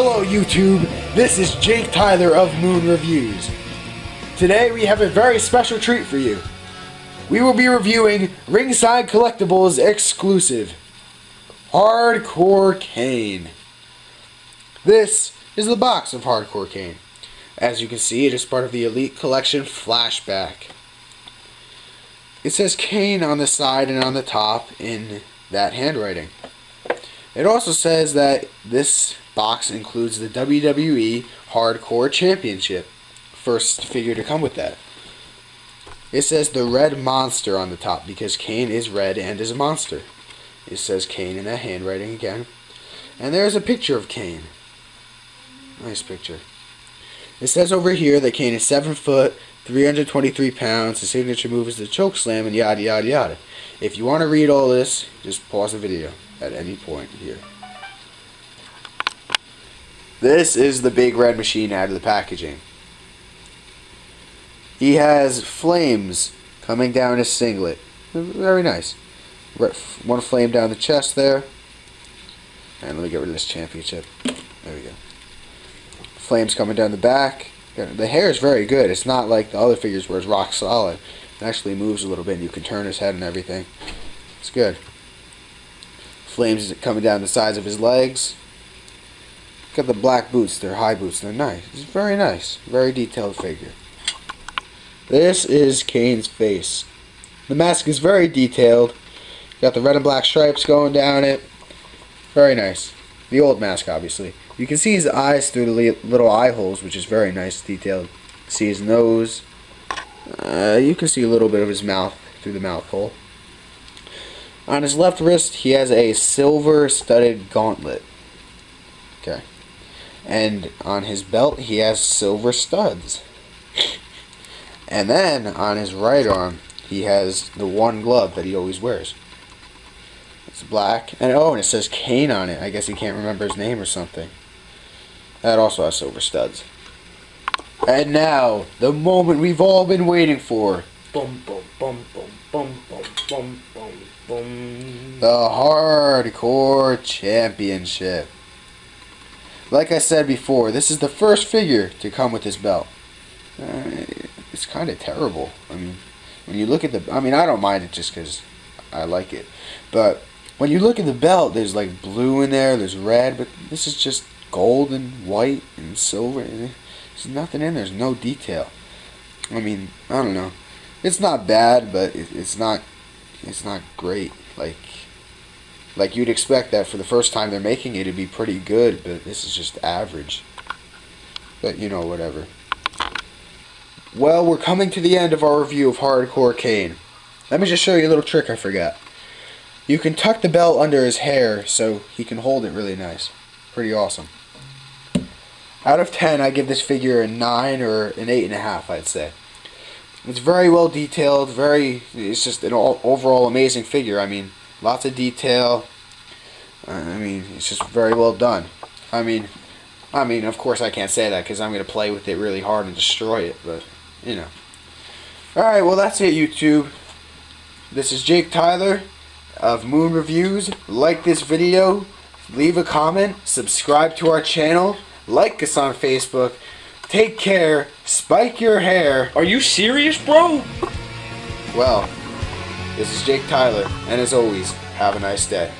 Hello YouTube, this is Jake Tyler of Moon Reviews. Today we have a very special treat for you. We will be reviewing Ringside Collectibles exclusive, Hardcore Kane. This is the box of Hardcore Kane. As you can see, it is part of the Elite Collection Flashback. It says Kane on the side and on the top in that handwriting. It also says that this box includes the WWE Hardcore Championship. First figure to come with that. It says the Red Monster on the top because Kane is red and is a monster. It says Kane in that handwriting again. And there's a picture of Kane. Nice picture. It says over here that Kane is 7 foot, 323 pounds, his signature move is the choke slam, and yada yada yada. If you want to read all this, just pause the video at any point here. This is the big red machine out of the packaging. He has flames coming down his singlet. Very nice. One flame down the chest there. And let me get rid of this championship. There we go. Flames coming down the back. The hair is very good. It's not like the other figures where it's rock solid. It actually moves a little bit and you can turn his head and everything. It's good. Flames coming down the sides of his legs. Got the black boots. They're high boots. They're nice. It's very nice. Very detailed figure. This is Kane's face. The mask is very detailed. Got the red and black stripes going down it. Very nice. The old mask, obviously. You can see his eyes through the little eye holes, which is very nice, detailed. See his nose. Uh, you can see a little bit of his mouth through the mouth hole. On his left wrist, he has a silver studded gauntlet. Okay. And on his belt, he has silver studs. And then on his right arm, he has the one glove that he always wears. It's black. And oh, and it says Kane on it. I guess he can't remember his name or something. That also has silver studs. And now, the moment we've all been waiting for. Boom, boom, boom, boom, boom, boom, boom, boom, boom. The Hardcore Championship. Like I said before, this is the first figure to come with this belt. Uh, it's kind of terrible. I mean, when you look at the, I mean, I don't mind it just because I like it. But when you look at the belt, there's like blue in there, there's red, but this is just gold and white and silver. There's nothing in there. There's no detail. I mean, I don't know. It's not bad, but it's not. It's not great. Like like you'd expect that for the first time they're making it, it'd be pretty good, but this is just average. But you know, whatever. Well, we're coming to the end of our review of Hardcore Kane. Let me just show you a little trick I forgot. You can tuck the belt under his hair so he can hold it really nice. Pretty awesome. Out of 10, I give this figure a 9 or an 8.5, I'd say. It's very well detailed, very, it's just an all, overall amazing figure. I mean, Lots of detail. Uh, I mean, it's just very well done. I mean, I mean, of course I can't say that because I'm going to play with it really hard and destroy it, but, you know. Alright, well that's it, YouTube. This is Jake Tyler of Moon Reviews. Like this video, leave a comment, subscribe to our channel, like us on Facebook. Take care, spike your hair. Are you serious, bro? Well, this is Jake Tyler, and as always, have a nice day.